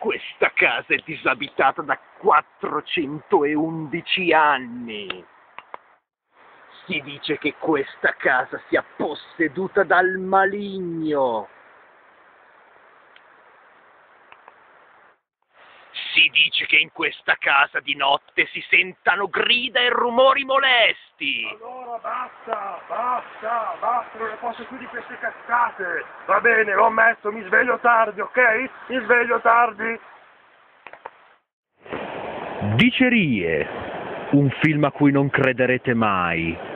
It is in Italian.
Questa casa è disabitata da 411 anni. Si dice che questa casa sia posseduta dal maligno. Si dice che in questa casa di notte si sentano grida e rumori molesti. Allora basta, basta, basta, non ne posso più di queste cazzate. Va bene, lo ammetto, mi sveglio tardi, ok? Mi sveglio tardi. Dicerie, un film a cui non crederete mai.